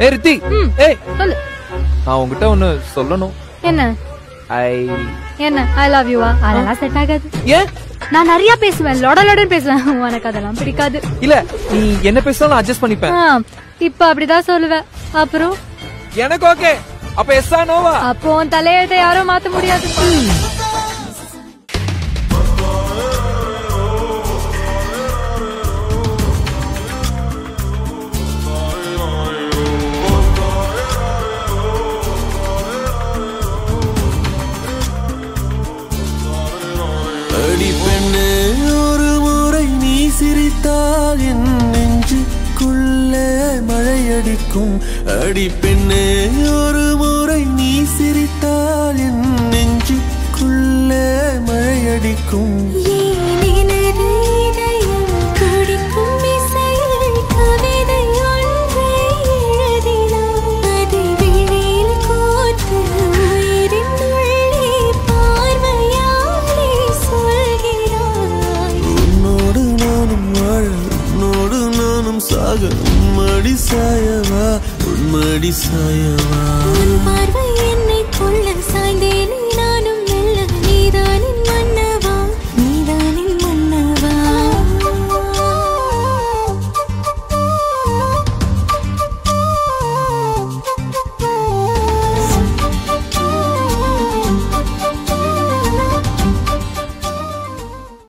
ஏ ரித்தி. ஏய். சொல்லு. நான் உன்கிட்ட ஒன்னு சொல்லணும். என்ன? ஐ என்ன? ஐ லவ் யூவா அதெல்லாம் செட் ஆகாது. ஏன்? நான் நிறைய பேசுவேன். லொட லொடன்னு பேசுவேன். உனக்கு அதெல்லாம் பிடிக்காது. இல்ல நீ என்ன பேசினாலும் அட்ஜஸ்ட் பண்ணிப்பேன். ஆ, இப்ப அப்படிதான் சொல்லுவேன். அப்புறம்? எனக்கு ஓகே அப்ப எஸ்ஸா நோவா அப்போ உன் தலையெழுத்தை யாரும் மாத்த முடியாது. அடி பெண்ணே ஒரு முறை நீ சிரித்தால் என் நெஞ்சுக்குள்ளே மழையடிக்கும். அடி பெண்ணே ஒரு முறை நீ சிரித்தால் என் நெஞ்சுக்குள்ளே மழையடிக்கும். நானும் சாக உம்மடி சாயவா உன்மடி சாயவா.